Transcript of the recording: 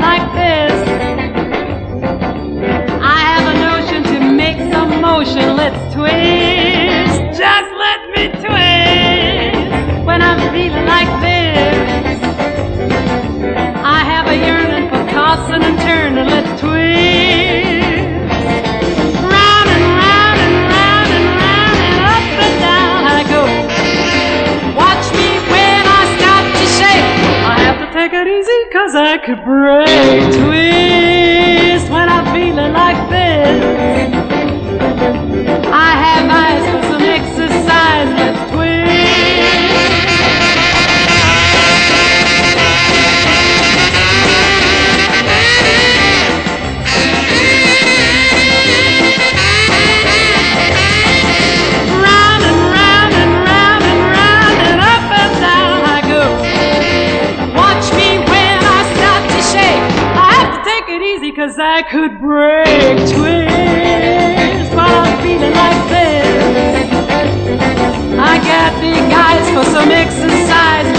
like this. I have a notion to make some motion. Let's twist. Just let me twist. When I'm feeling like this, I have a yearning for tossing and turning. cause I could break. 'Cause I could break, twist while feeling like this. I got big eyes for some exercise.